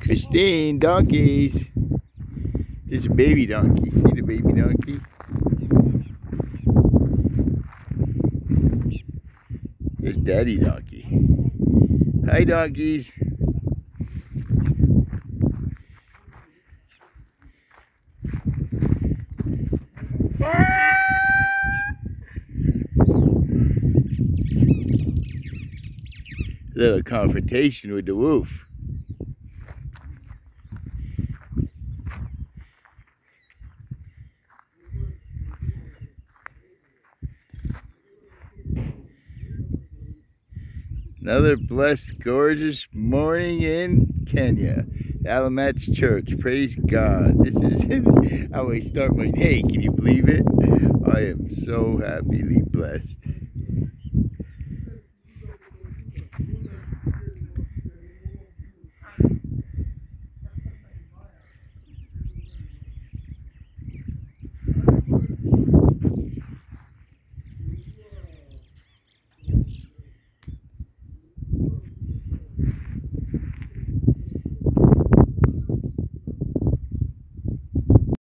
Christine, donkeys. There's a baby donkey. See the baby donkey? There's daddy donkey. Hi, donkeys. Little confrontation with the wolf. Another blessed, gorgeous morning in Kenya. Alamach Church. Praise God. This is how I start my day. Can you believe it? I am so happily blessed.